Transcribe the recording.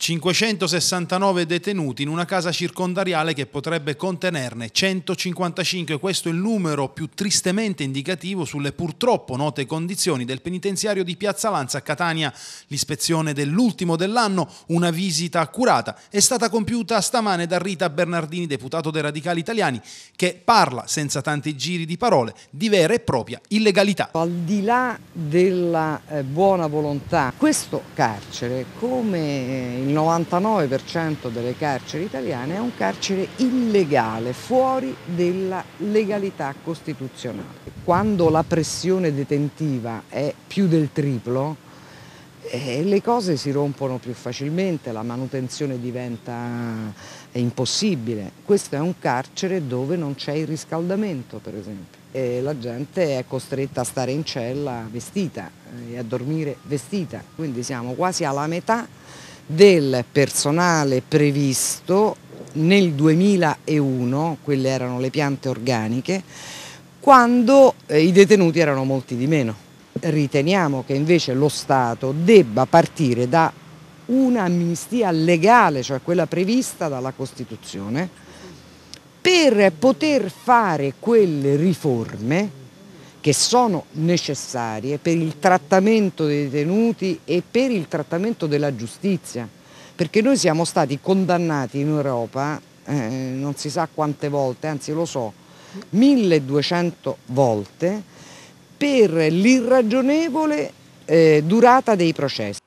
569 detenuti in una casa circondariale che potrebbe contenerne 155. Questo è il numero più tristemente indicativo sulle purtroppo note condizioni del penitenziario di Piazza Lanza a Catania. L'ispezione dell'ultimo dell'anno, una visita accurata, è stata compiuta stamane da Rita Bernardini, deputato dei Radicali Italiani, che parla senza tanti giri di parole di vera e propria illegalità. Al di là della eh, buona volontà, questo carcere come il 99% delle carceri italiane è un carcere illegale, fuori della legalità costituzionale. Quando la pressione detentiva è più del triplo, eh, le cose si rompono più facilmente, la manutenzione diventa impossibile. Questo è un carcere dove non c'è il riscaldamento, per esempio. E la gente è costretta a stare in cella vestita eh, e a dormire vestita, quindi siamo quasi alla metà del personale previsto nel 2001, quelle erano le piante organiche, quando eh, i detenuti erano molti di meno. Riteniamo che invece lo Stato debba partire da un'amnistia legale, cioè quella prevista dalla Costituzione, per poter fare quelle riforme che sono necessarie per il trattamento dei detenuti e per il trattamento della giustizia, perché noi siamo stati condannati in Europa, eh, non si sa quante volte, anzi lo so, 1200 volte, per l'irragionevole eh, durata dei processi.